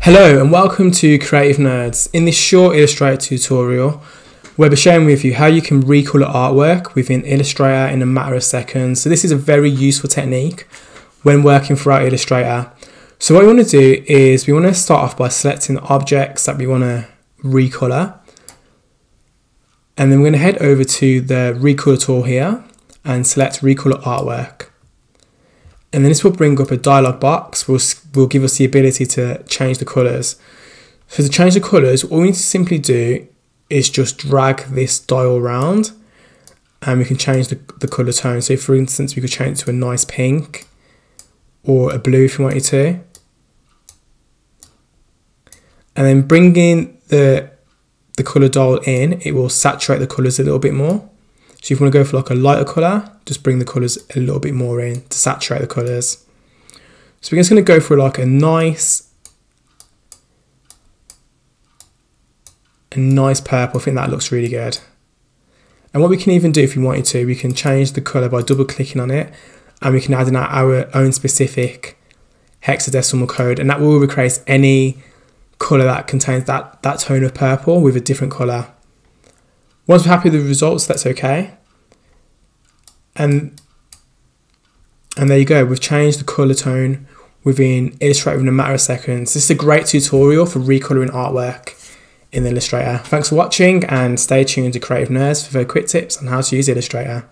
Hello and welcome to Creative Nerds. In this short Illustrator tutorial, we'll be sharing with you how you can recolor artwork within Illustrator in a matter of seconds. So this is a very useful technique when working throughout Illustrator. So what we want to do is we want to start off by selecting the objects that we want to recolor. And then we're going to head over to the recolor tool here and select recolor artwork and then this will bring up a dialog box will will give us the ability to change the colors so to change the colors all we need to simply do is just drag this dial around and we can change the, the color tone. So for instance we could change it to a nice pink or a blue if you wanted to. And then bringing the the color dial in it will saturate the colors a little bit more so if you want to go for like a lighter colour, just bring the colours a little bit more in to saturate the colours. So we're just going to go for like a nice, a nice purple. I think that looks really good. And what we can even do if we wanted to, we can change the colour by double clicking on it and we can add in our own specific hexadecimal code and that will replace any colour that contains that, that tone of purple with a different colour. Once we're happy with the results, that's okay. And and there you go, we've changed the colour tone within Illustrator in a matter of seconds. This is a great tutorial for recoloring artwork in Illustrator. Thanks for watching and stay tuned to Creative Nerds for quick tips on how to use Illustrator.